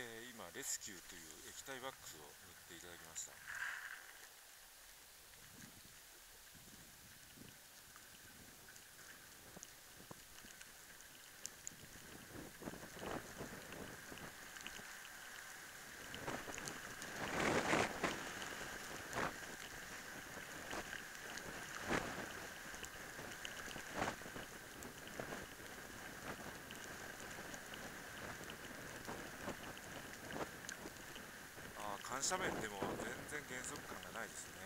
え、今レスキューという液体ワックスを塗っていただきました。斜面でも全然減速感がないですね。